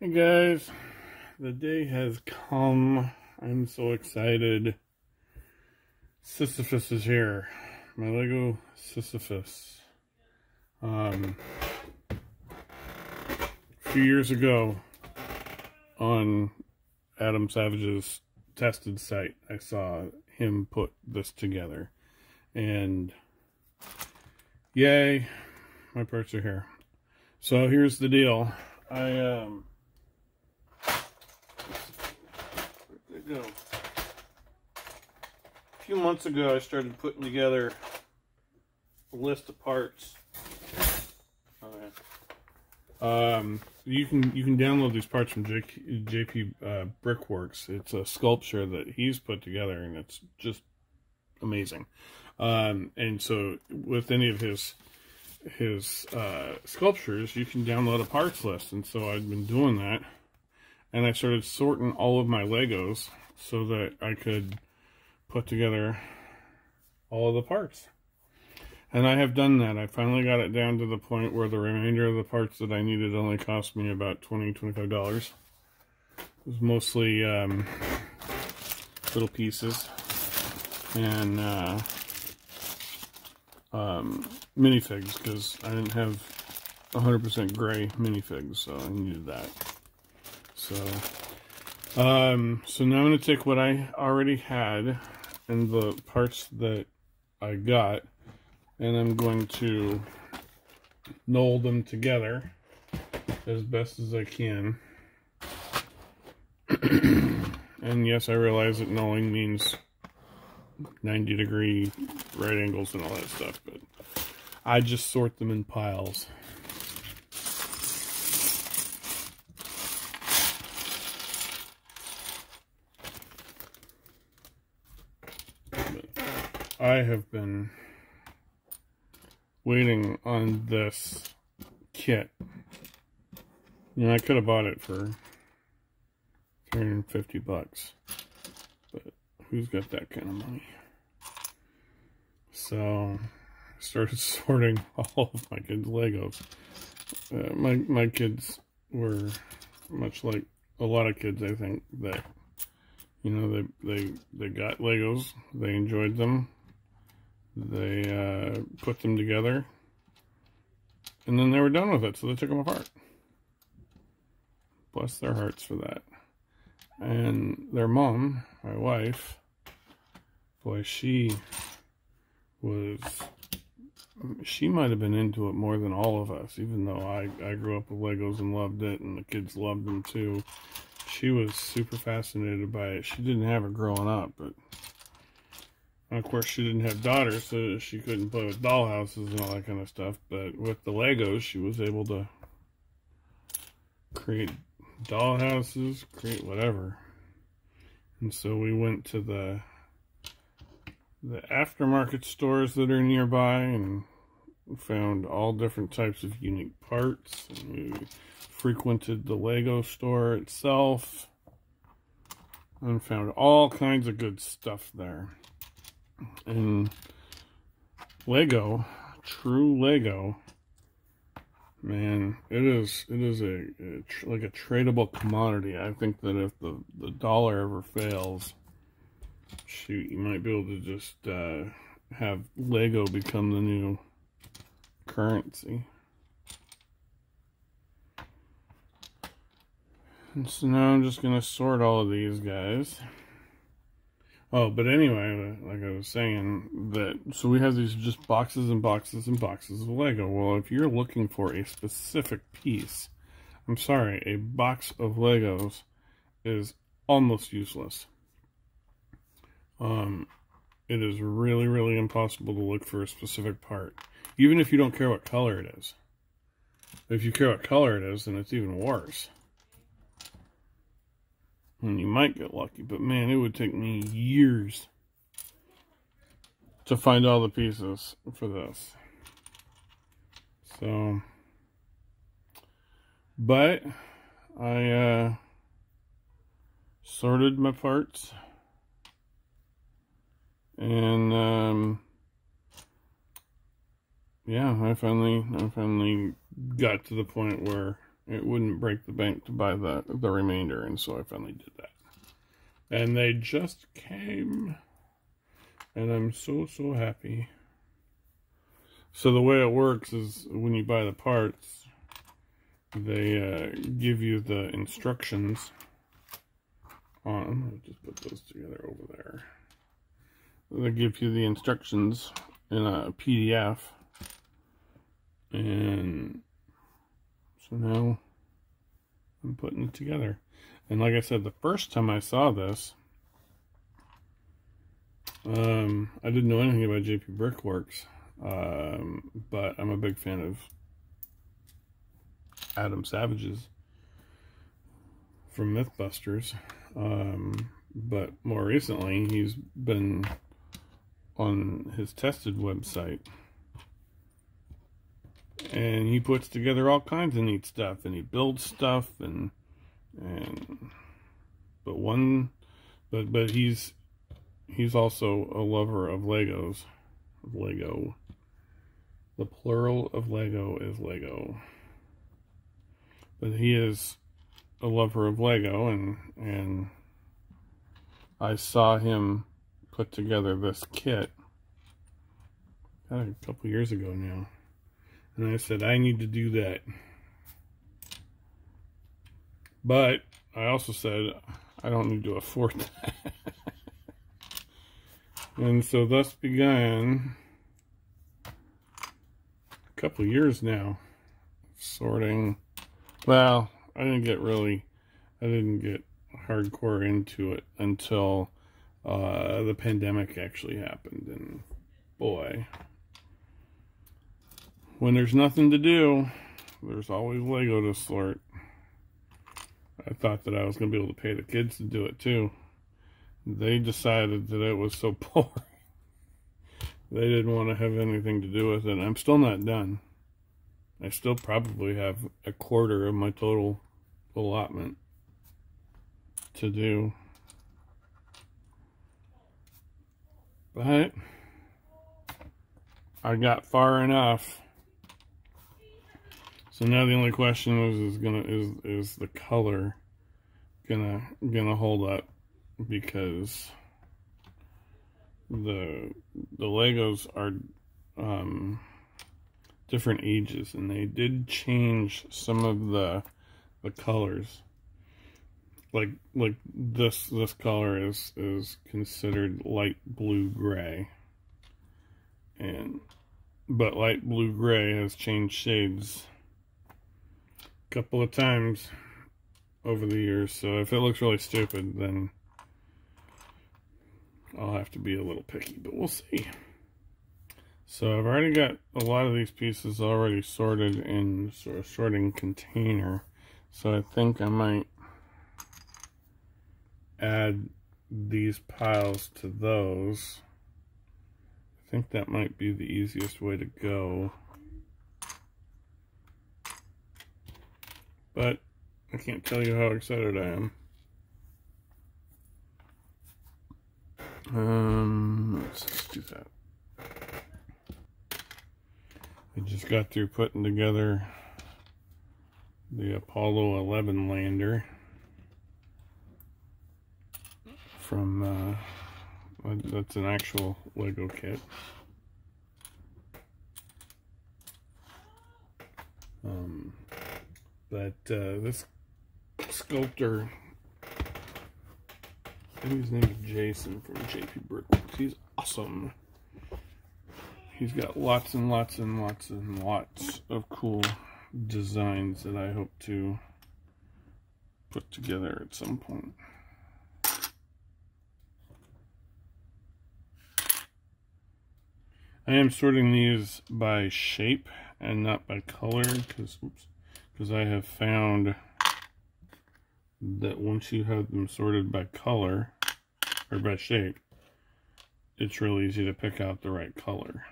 Hey guys, the day has come. I'm so excited. Sisyphus is here. My Lego Sisyphus. Um, a few years ago on Adam Savage's tested site, I saw him put this together. And yay, my parts are here. So here's the deal. I, um, go. A few months ago, I started putting together a list of parts. Um, you can you can download these parts from JP, JP uh, Brickworks. It's a sculpture that he's put together, and it's just amazing. Um, and so, with any of his his uh, sculptures, you can download a parts list. And so, I've been doing that and I started sorting all of my Legos so that I could put together all of the parts. And I have done that. I finally got it down to the point where the remainder of the parts that I needed only cost me about $20, $25. It was mostly um, little pieces and uh, um, minifigs because I didn't have 100% gray minifigs, so I needed that. So, um, so now I'm going to take what I already had and the parts that I got, and I'm going to knoll them together as best as I can. and yes, I realize that knolling means 90 degree right angles and all that stuff, but I just sort them in piles. I have been waiting on this kit. You know, I could have bought it for 350 bucks, but who's got that kind of money? So, I started sorting all of my kids' Legos. Uh, my, my kids were much like a lot of kids, I think, that, you know, they, they, they got Legos, they enjoyed them, they uh, put them together and then they were done with it, so they took them apart. Bless their hearts for that. And their mom, my wife, boy, she was, she might have been into it more than all of us, even though I, I grew up with Legos and loved it, and the kids loved them too. She was super fascinated by it. She didn't have it growing up, but of course, she didn't have daughters, so she couldn't play with dollhouses and all that kind of stuff. But with the Legos, she was able to create dollhouses, create whatever. And so we went to the the aftermarket stores that are nearby and found all different types of unique parts. And we frequented the Lego store itself and found all kinds of good stuff there and Lego, true Lego, man, it is it is a, a like a tradable commodity. I think that if the the dollar ever fails, shoot, you might be able to just uh, have Lego become the new currency. And so now I'm just going to sort all of these guys. Oh, but anyway, like I was saying, that so we have these just boxes and boxes and boxes of Lego. Well, if you're looking for a specific piece, I'm sorry, a box of Legos is almost useless. Um, it is really, really impossible to look for a specific part, even if you don't care what color it is. If you care what color it is, then it's even worse. And you might get lucky, but man, it would take me years to find all the pieces for this. So, but I uh, sorted my parts and um, yeah, I finally I finally got to the point where it wouldn't break the bank to buy the, the remainder, and so I finally did that. And they just came, and I'm so, so happy. So the way it works is when you buy the parts, they uh, give you the instructions on, I'll just put those together over there. They give you the instructions in a PDF. And so now I'm putting it together. And like I said, the first time I saw this, um, I didn't know anything about JP Brickworks, um, but I'm a big fan of Adam Savage's from Mythbusters. Um, but more recently, he's been on his tested website and he puts together all kinds of neat stuff and he builds stuff and and but one but but he's he's also a lover of legos of lego. The plural of lego is lego. But he is a lover of lego and and i saw him put together this kit a couple years ago now and I said, I need to do that. But I also said, I don't need to afford that. and so thus began a couple years now sorting. Well, I didn't get really, I didn't get hardcore into it until uh, the pandemic actually happened. And boy, when there's nothing to do, there's always Lego to sort. I thought that I was going to be able to pay the kids to do it too. They decided that it was so boring. they didn't want to have anything to do with it. I'm still not done. I still probably have a quarter of my total allotment to do. But I got far enough so now the only question is is gonna is is the color gonna gonna hold up? Because the the Legos are um, different ages and they did change some of the the colors. Like like this this color is is considered light blue gray. And but light blue gray has changed shades couple of times over the years. So if it looks really stupid, then I'll have to be a little picky, but we'll see. So I've already got a lot of these pieces already sorted in sort of sorting container. So I think I might add these piles to those. I think that might be the easiest way to go. But I can't tell you how excited I am. Um, let's just do that. I just got through putting together the Apollo 11 lander from, uh, that's an actual Lego kit. Um, but uh, this sculptor, I think his name is Jason from JP Brickworks. He's awesome. He's got lots and lots and lots and lots of cool designs that I hope to put together at some point. I am sorting these by shape and not by color because because I have found that once you have them sorted by color or by shape, it's real easy to pick out the right color.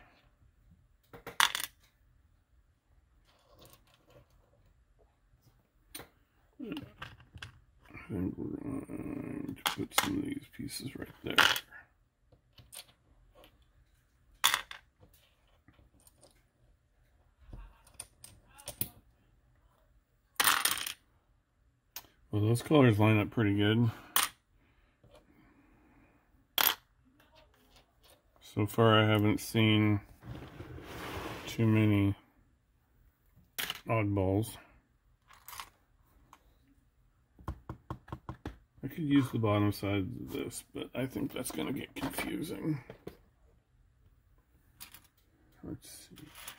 I think we're going to put some of these pieces right there. Well, those colors line up pretty good. So far I haven't seen too many oddballs. I could use the bottom side of this, but I think that's going to get confusing. Let's see.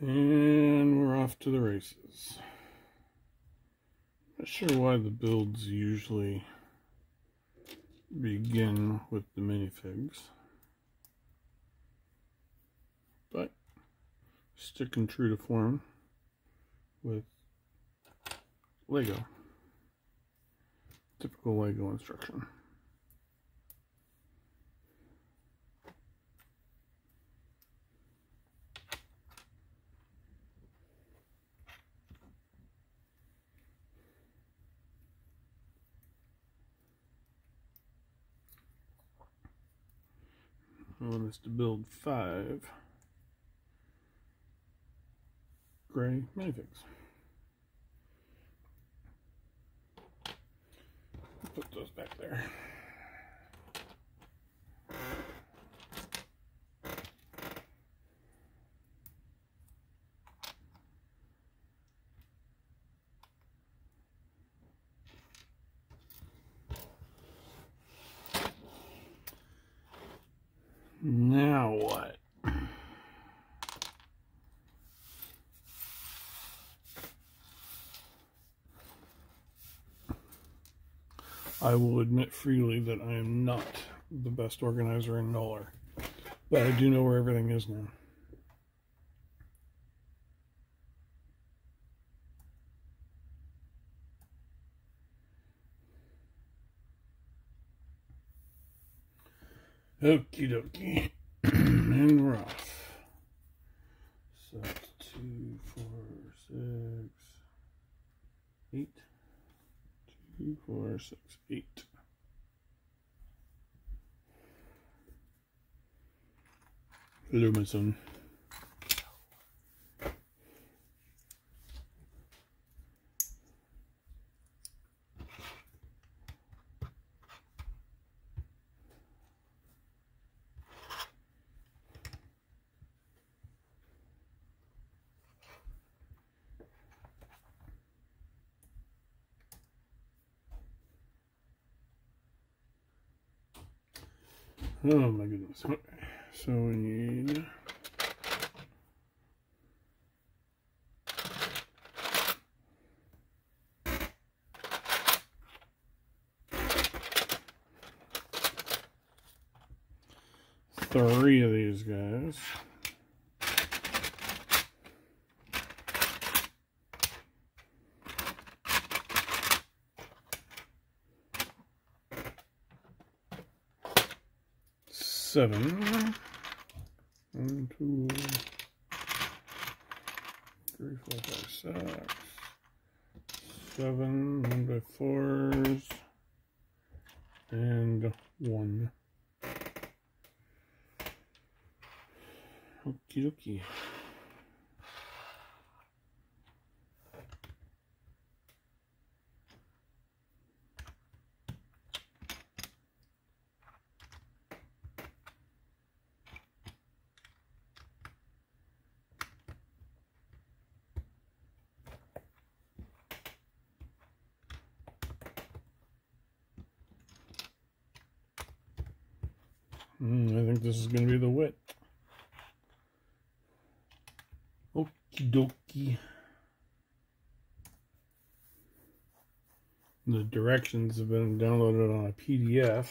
And we're off to the races. Not sure why the builds usually begin with the minifigs. But sticking true to form with Lego. Typical Lego instruction. I want us to build five gray minifigs. Put those back there. Now what? I will admit freely that I am not the best organizer in NOLA, but I do know where everything is now. Okie dokie. and we're off. So that's two, four, six, eight. Two, four, six, eight. Hello, Oh my goodness. So we need three of these guys. Seven. One, two, three, four, five, six, seven, one by fours, and one. Okie dokie. Mm, I think this is going to be the wit. Okie dokie. The directions have been downloaded on a PDF.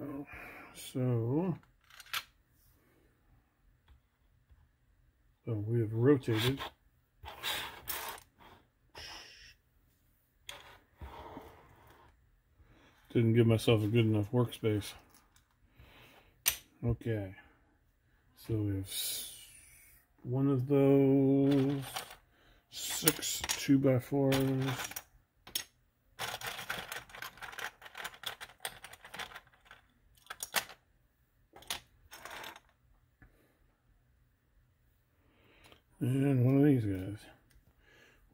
Oh, so, so we have rotated. Didn't give myself a good enough workspace. Okay. So we have one of those, six two by fours. And one of these guys.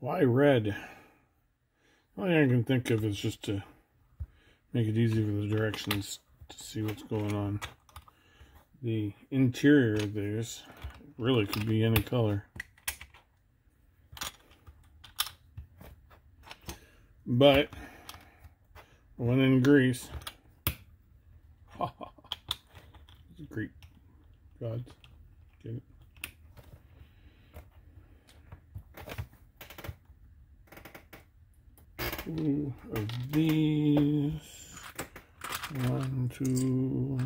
Why red? The only thing I can think of is just to make it easy for the directions to see what's going on. The interior of these really could be any color. But when in Greece, Greek gods, get it? Two of these, one, two,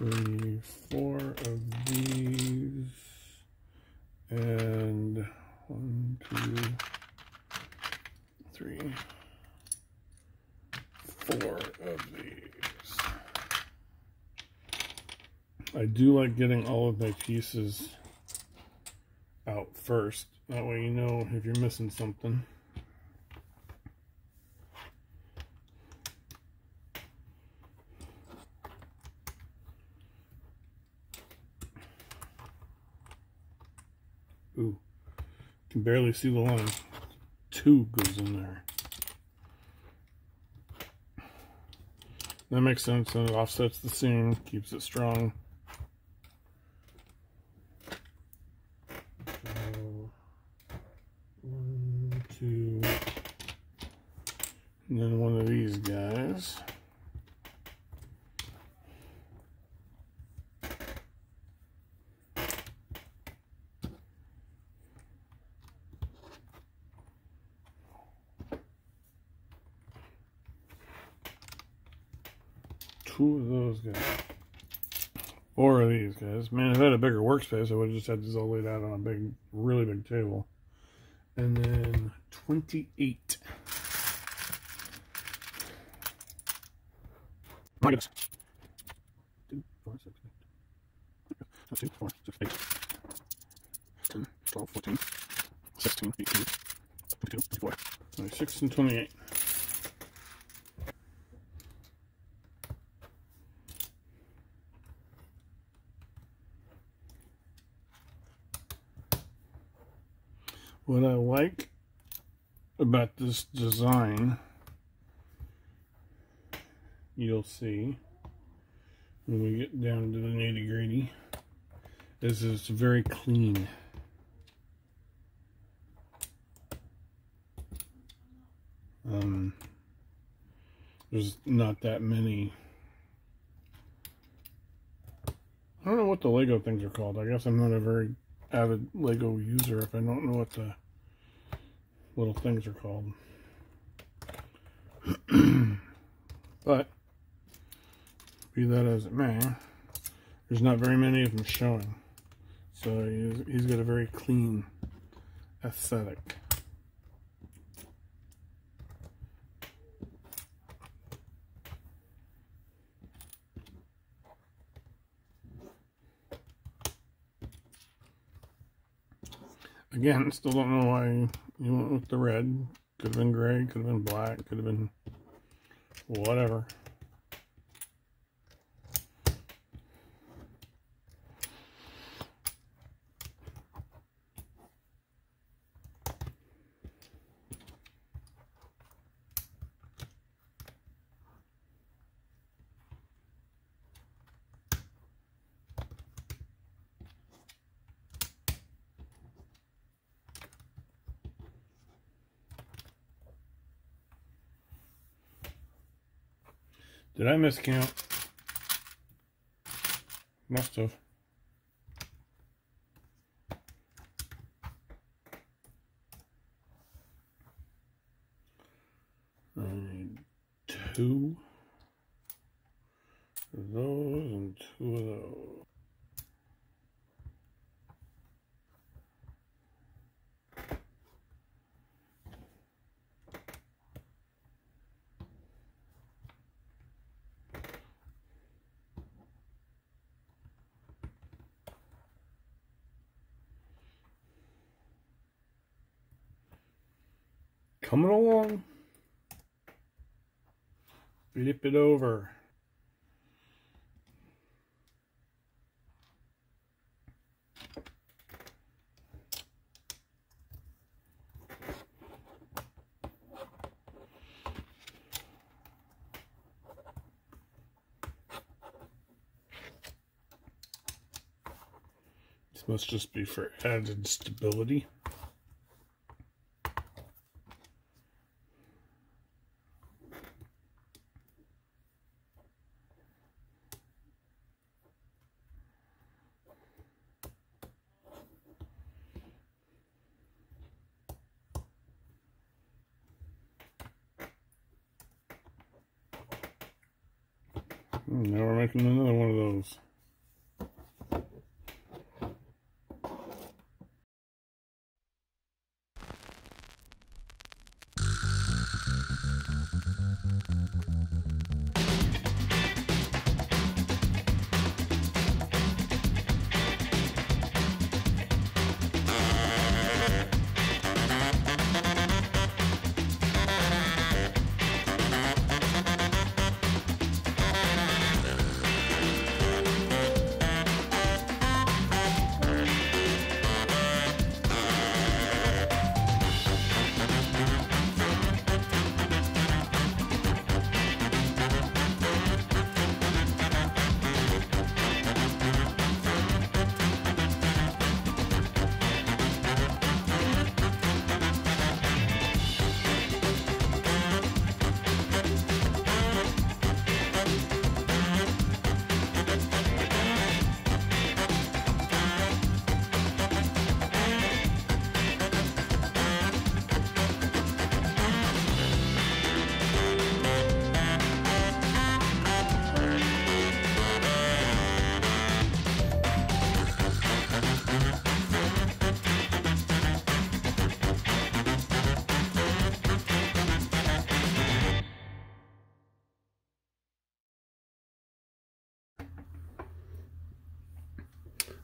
three, four of these, and one, two, three, four of these. I do like getting all of my pieces out first. That way you know if you're missing something. Ooh, can barely see the line two goes in there. That makes sense, and it offsets the seam, keeps it strong. So, one, two, and then one of these guys. two of those guys. Four of these guys. Man, if I had a workspace, I would have just had these all laid out on a big, really big table. And then 28. My goodness. Two, four, six, eight. See, four, six, eight. 10, 12, 14, 16, 18, 22, 24. 26 and 28. What I like about this design, you'll see when we get down to the nitty gritty, is it's very clean. Um, there's not that many. I don't know what the Lego things are called. I guess I'm not a very avid Lego user if I don't know what the little things are called. but, be that as it may, there's not very many of them showing. So he's, he's got a very clean aesthetic. Again, still don't know why you went with the red. Could have been gray, could have been black, could have been whatever. Did I miscount? Must have. Two of those and two of those. Coming along. Flip it over. This must just be for added stability. Now we're making another one of those.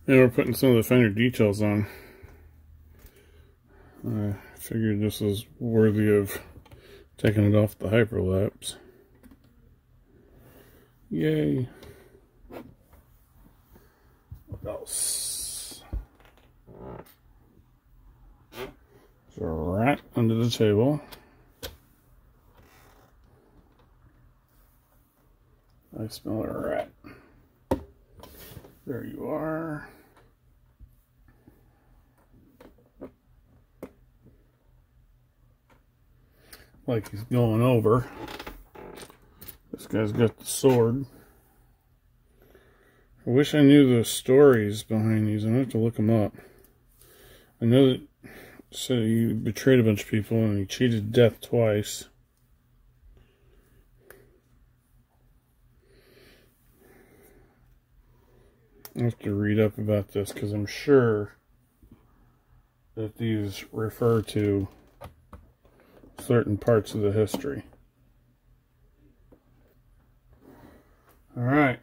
Now we're putting some of the finer details on. I figured this was worthy of taking it off the hyperlapse. Yay. What else? A rat under the table. I smell a rat. There you are. Like he's going over. This guy's got the sword. I wish I knew the stories behind these. I'm going to have to look them up. I know that so he betrayed a bunch of people and he cheated death twice. I have to read up about this because I'm sure that these refer to certain parts of the history. All right.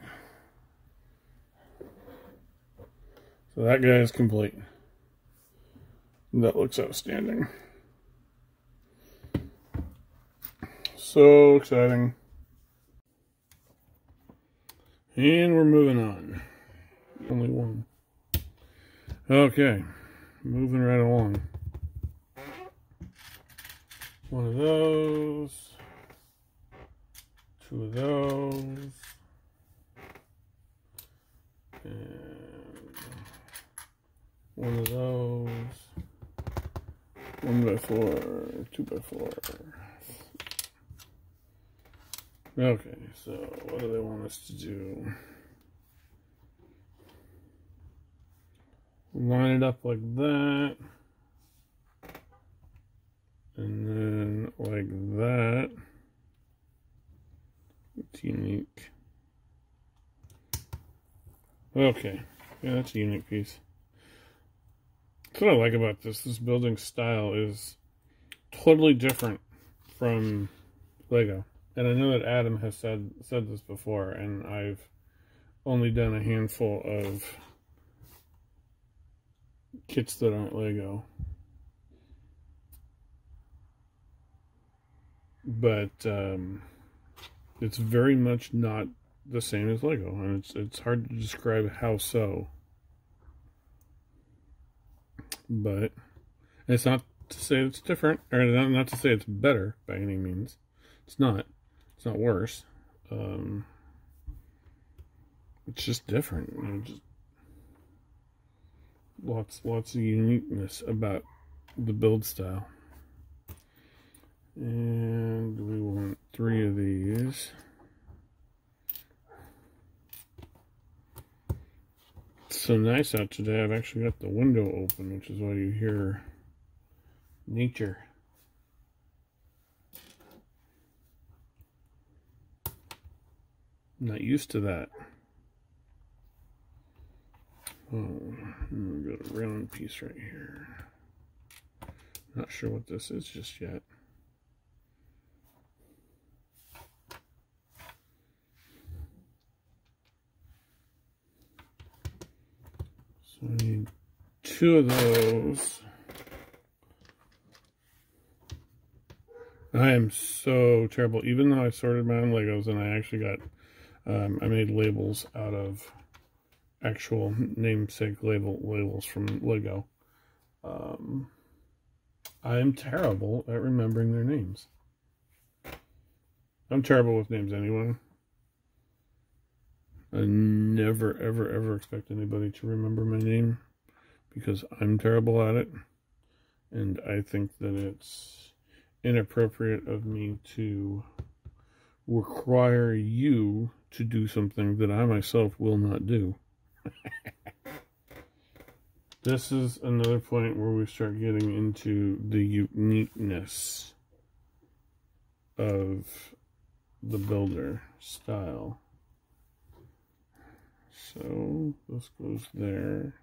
So that guy is complete. That looks outstanding. So exciting. And we're moving on. Only one. Okay. Moving right along. One of those. Two of those. And one of those. One by four, two by four. Okay, so what do they want us to do? Line it up like that. And then like that. It's unique. Okay. Yeah, that's a unique piece. That's what I like about this. This building style is totally different from Lego. And I know that Adam has said said this before, and I've only done a handful of kits that aren't Lego. but um, it's very much not the same as Lego, and it's it's hard to describe how so. But it's not to say it's different, or not to say it's better by any means. It's not. It's not worse. Um, it's just different. You know, just lots lots of uniqueness about the build style. And we want three of these. It's so nice out today. I've actually got the window open, which is why you hear nature. I'm not used to that. Oh, we got a round piece right here. Not sure what this is just yet. So I need two of those. I am so terrible. Even though I sorted my own Legos and I actually got, um, I made labels out of actual namesake label labels from Lego. Um, I am terrible at remembering their names. I'm terrible with names anyway. I never, ever, ever expect anybody to remember my name because I'm terrible at it. And I think that it's inappropriate of me to require you to do something that I myself will not do. this is another point where we start getting into the uniqueness of the builder style. So this goes there.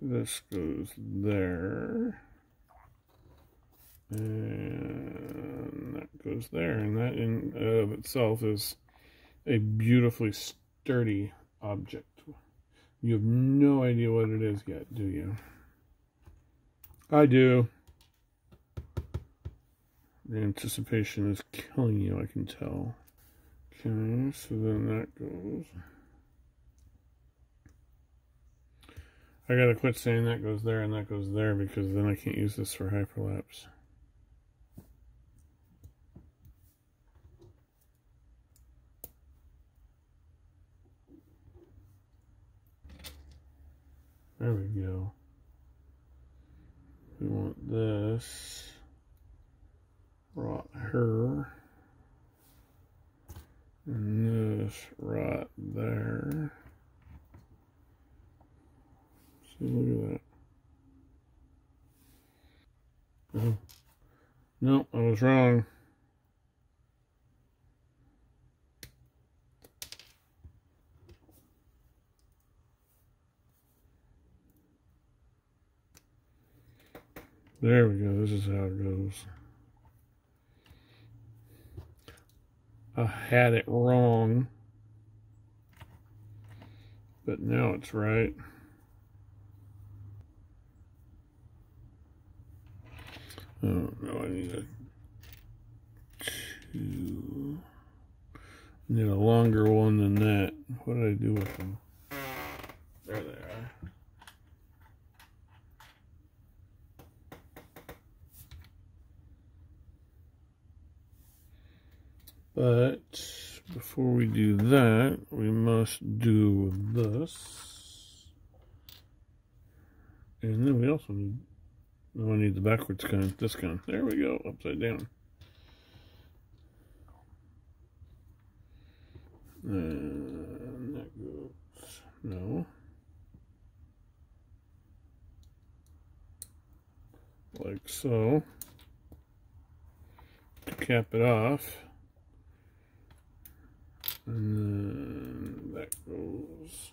This goes there. And that goes there. And that in of itself is a beautifully sturdy object. You have no idea what it is yet, do you? I do. Anticipation is killing you, I can tell. Okay, so then that goes. I gotta quit saying that goes there and that goes there because then I can't use this for hyperlapse. There we go. We want this. Right here. And this right there. See, look at that. Uh-huh. Oh. No, I was wrong. There we go. This is how it goes. I had it wrong. But now it's right. Oh, no, I need a two. I need a longer one than that. What did I do with them? There they are. But before we do that, we must do this. And then we also need, no, I need the backwards kind, this kind. There we go, upside down. And that goes, no. Like so. To cap it off. And then that goes.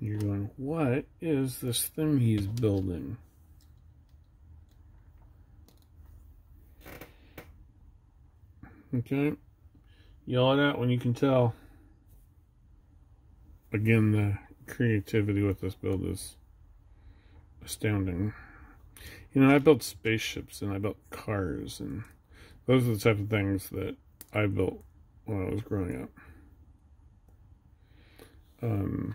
You're going, what is this thing he's building? Okay. Yell it out when you can tell. again, the creativity with this build is astounding. You know, I built spaceships and I built cars, and those are the type of things that I built when I was growing up. Um,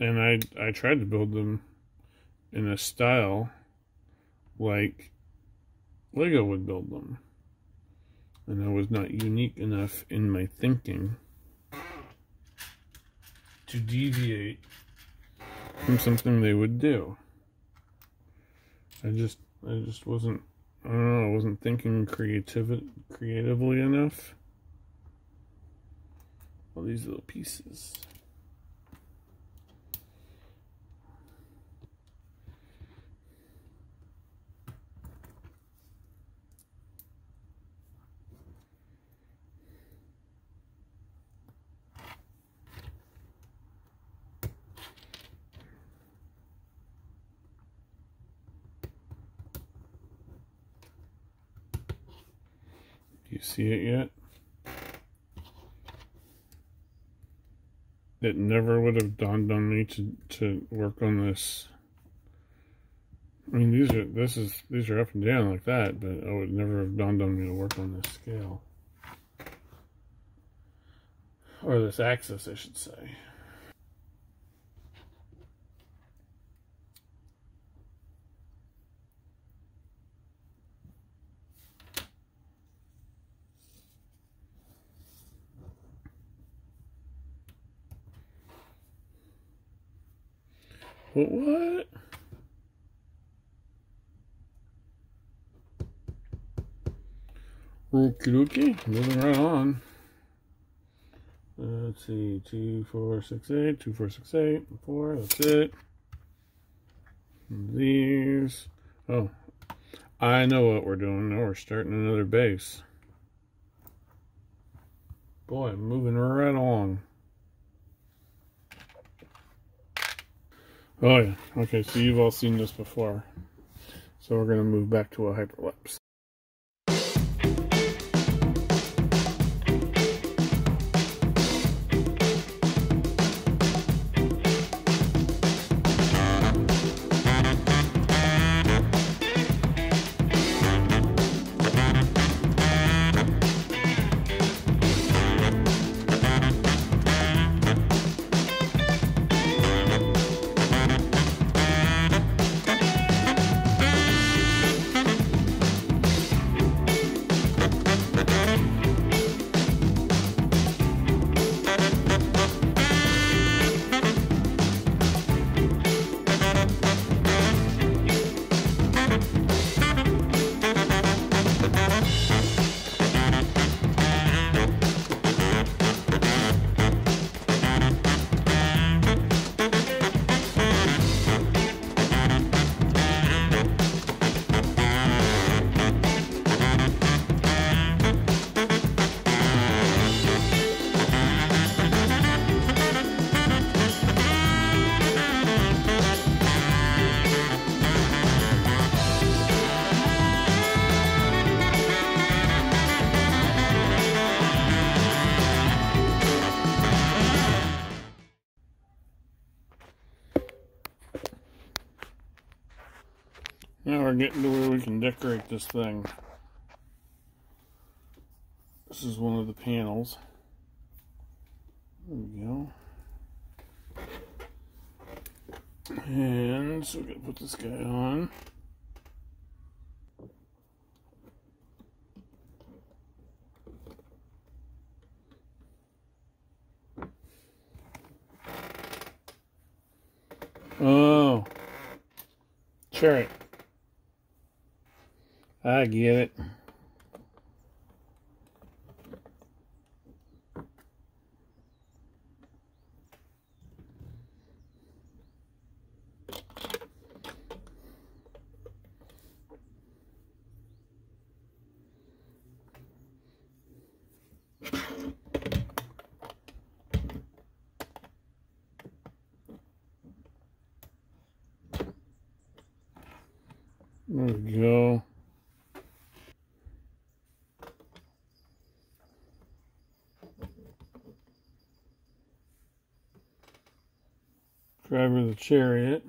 and I I tried to build them in a style like Lego would build them. And I was not unique enough in my thinking to deviate from something they would do. I just I just wasn't I don't know, I wasn't thinking creative creatively enough. All these little pieces. You see it yet? It never would have dawned on me to, to work on this. I mean, these are, this is, these are up and down like that, but it would never have dawned on me to work on this scale. Or this axis, I should say. What? Okie dokie, moving right on. Uh, let's see, two, four, six, eight, two, four, six, eight, four, that's it. These, oh, I know what we're doing. Now we're starting another base. Boy, moving right along. Oh yeah, okay, so you've all seen this before. So we're going to move back to a hyperlapse. Getting to where we can decorate this thing. This is one of the panels. There we go. And so we're going to put this guy on. Oh. Cherry. I get it. There we go. Driver of the chariot.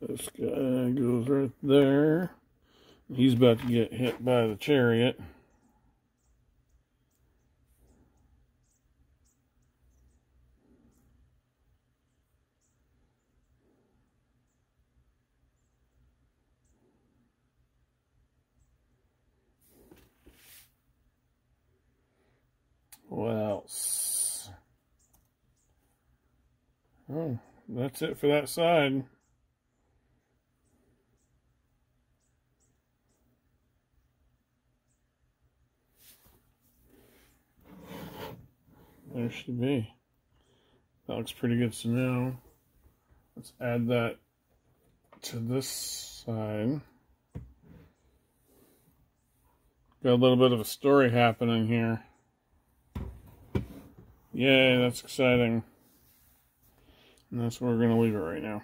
This guy goes right there. He's about to get hit by the chariot. What else? Oh, that's it for that side. There should be. That looks pretty good to know. Let's add that to this side. Got a little bit of a story happening here. Yay, that's exciting. And that's where we're going to leave it right now.